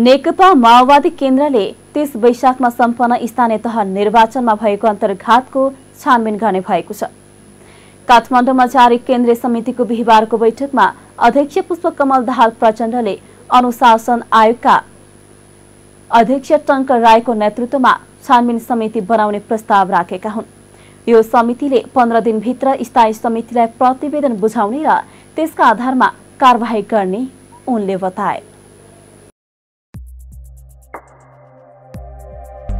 नेकपा माओवादी केन्द्रले तीस वैशाखमा सम्पन्न स्थानीय तह निर्वाचनमा भएको अन्तर्घातको छानबिन गर्ने भएको छ। काठमाडौँमा जारी केन्द्रीय समितिको बिहिबारको बैठकमा अध्यक्ष पुष्पकमल दाहाल प्रचण्डले अनुशासन आयोगका अध्यक्ष टङ्कर राईको नेतृत्वमा छानबिन समिति बनाउने प्रस्ताव राखेका हुन्। यो समितिले पन्ध्र दिनभित्र स्थायी समितिलाई प्रतिवेदन बुझाउने र त्यसका आधारमा कारवाही गर्ने उनले बताए। thank you